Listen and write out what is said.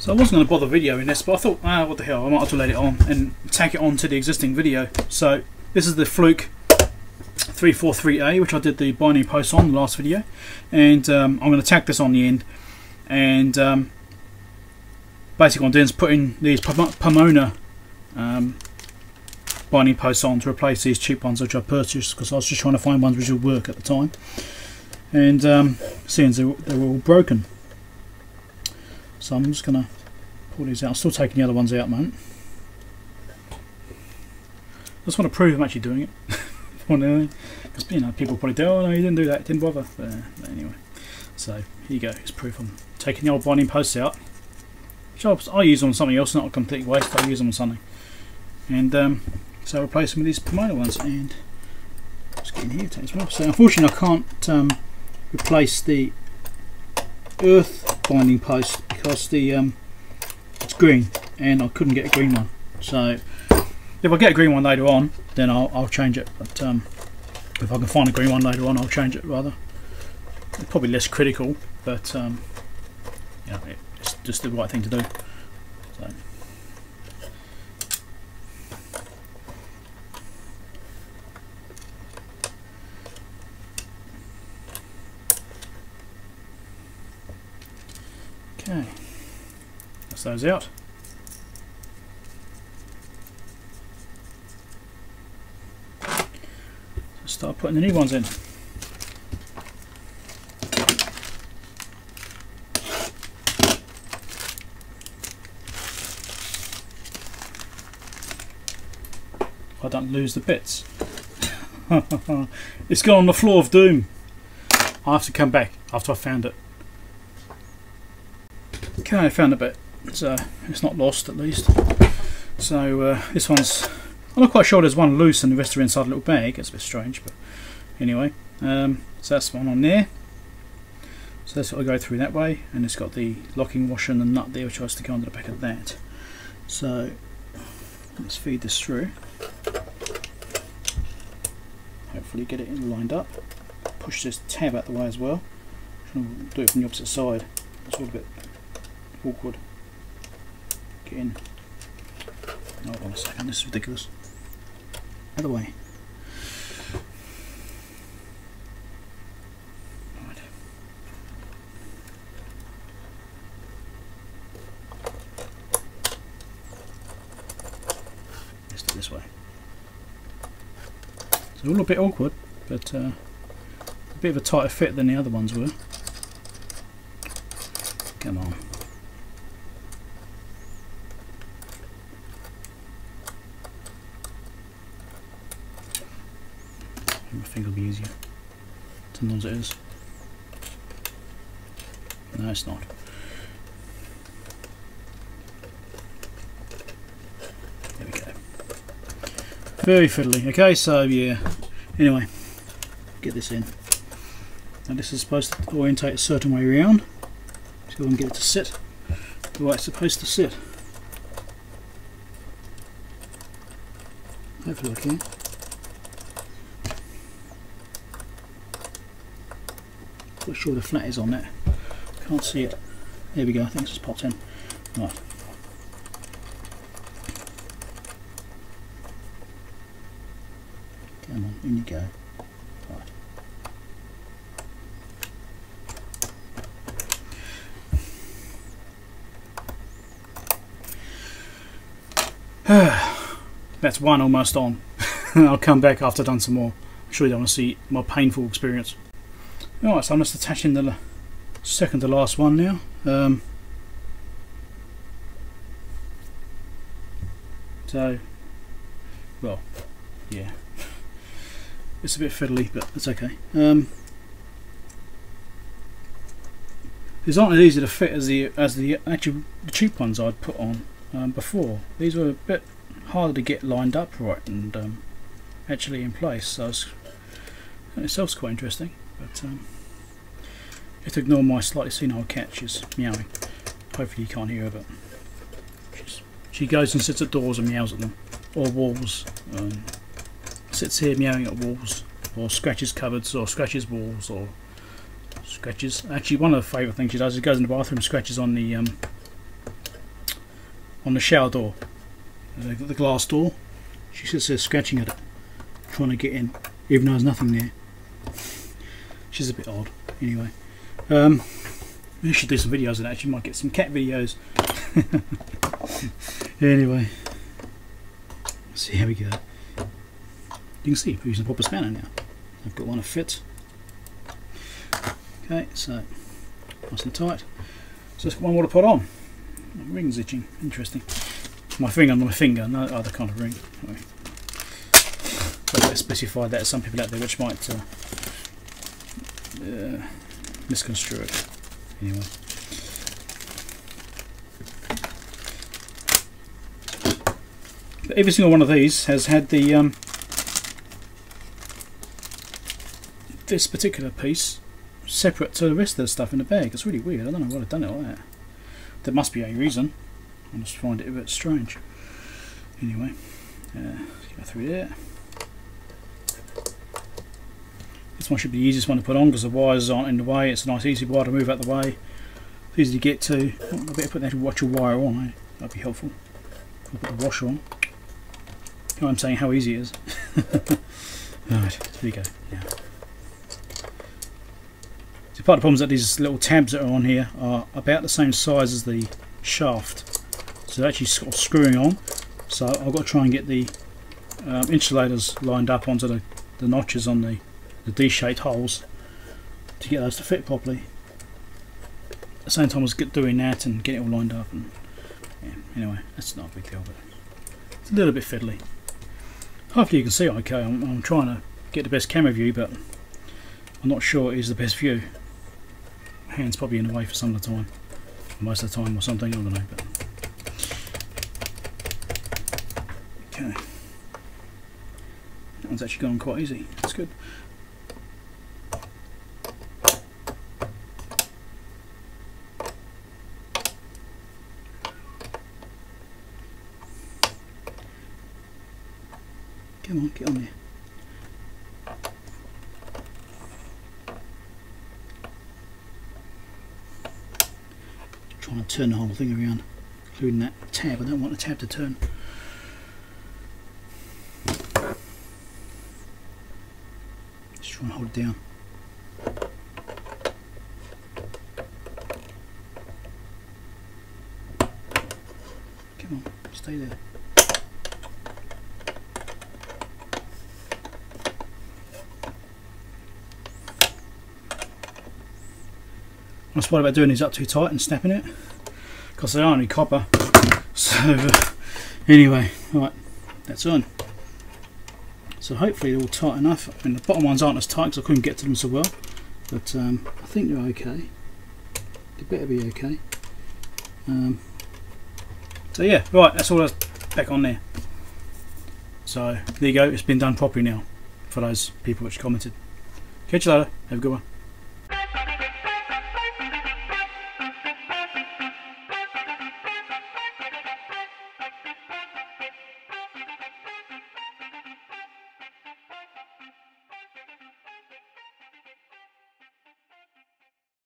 So I wasn't going to bother videoing this, but I thought, ah, what the hell, I might as well let it on and tack it on to the existing video. So this is the Fluke 343A, which I did the binding post on the last video, and um, I'm going to tack this on the end, and um, basically what I'm doing is putting these Pomona um, binding posts on to replace these cheap ones which I purchased because I was just trying to find ones which would work at the time, and um, seeing they, they were all broken. So I'm just going to pull these out. I'm still taking the other ones out, man. I just want to prove I'm actually doing it. Because you know, people probably do, oh no, you didn't do that, didn't bother. But, uh, anyway, so here you go. It's proof I'm taking the old binding posts out. Jobs I'll use on something else, not a complete waste. I'll use them on something. And um, so I'll replace them with these Pomona ones. And let's get in here as well. So unfortunately, I can't um, replace the earth binding post because the um, it's green and I couldn't get a green one so if I get a green one later on then I'll, I'll change it but um, if I can find a green one later on I'll change it rather it's probably less critical but um, it's just the right thing to do so. Okay, that's those out. start putting the new ones in. I don't lose the bits. it's gone on the floor of doom. I have to come back after I found it. Okay, I found a bit, so it's not lost at least. So uh, this one's, I'm not quite sure there's one loose and the rest are inside a little bag, it's a bit strange, but anyway. Um, so that's one on there. So that's what I go through that way, and it's got the locking washer and the nut there which I go under the back of that. So let's feed this through. Hopefully get it lined up. Push this tab out the way as well. Do it from the opposite side. It's all a bit awkward. Get in. Hold on a second, this is ridiculous. Other way. This way. It's a bit awkward, but uh, a bit of a tighter fit than the other ones were. Come on. I think it'll be easier. Sometimes it is. No, it's not. There we go. Very fiddly. Okay, so yeah. Anyway, get this in. Now this is supposed to orientate a certain way around. So I can get it to sit the way it's supposed to sit. Hopefully I can. Not sure the flat is on that. Can't see it. There we go, I think it's just popped in. Right. Come on, in you go. Right. That's one almost on. I'll come back after I've done some more. I'm sure you don't want to see my painful experience. Alright, so I'm just attaching the second to last one now. Um, so, well, yeah, it's a bit fiddly, but it's okay. Um, these aren't as easy to fit as the as the actual the cheap ones I'd put on um, before. These were a bit harder to get lined up right and um, actually in place. So it's, itself's quite interesting. But um, you ignore my slightly senile cat, she's meowing. Hopefully you can't hear her, but she's, she goes and sits at doors and meows at them. Or walls. Um, sits here meowing at walls. Or scratches cupboards, or scratches walls, or scratches. Actually, one of the favourite things she does is goes in the bathroom and scratches on the um, on the shower door, uh, the glass door. She sits there scratching at it, trying to get in, even though there's nothing there. She's a bit odd. Anyway, um, we should do some videos of that. She might get some cat videos. anyway, see how we go. You can see we're using a proper spanner now. I've got one to fit. Okay, so nice and tight. So just one to put on. My ring's itching. Interesting. My finger on my finger, no other kind of ring. Anyway. I specify that some people out there which might uh, uh, misconstrue it. Anyway. Every single one of these has had the um, this particular piece separate to the rest of the stuff in the bag. It's really weird. I don't know why I've done it like that. There must be a reason. I just find it a bit strange. Anyway, uh, go through there. This one should be the easiest one to put on because the wires aren't in the way. It's a nice easy wire to move out the way. It's easy to get to. Oh, I better put that watch your wire on. Eh? That'd be helpful. I'll put the washer on. You know I'm saying how easy it is. Alright, here we go. Now. So part of the problem is that these little tabs that are on here are about the same size as the shaft. So they're actually sort of screwing on. So I've got to try and get the um, insulators lined up onto the, the notches on the, the D-shaped holes to get those to fit properly. At the same time as doing that and getting it all lined up. And yeah, Anyway, that's not a big deal, but it's a little bit fiddly. Hopefully you can see okay. I'm, I'm trying to get the best camera view, but I'm not sure it is the best view hand's probably in the way for some of the time. Most of the time or something, I don't know. But Okay. That one's actually gone quite easy. That's good. Come on, get on there. trying to turn the whole thing around, including that tab. I don't want the tab to turn. Just try and hold it down. Come on, stay there. Was worried about doing these up too tight and snapping it because they are only copper. So uh, anyway, right, that's on. So hopefully they're all tight enough. I mean the bottom ones aren't as tight because I couldn't get to them so well, but um, I think they're okay. They better be okay. Um, so yeah, right, that's all that's back on there. So there you go, it's been done properly now for those people which commented. Catch you later, have a good one.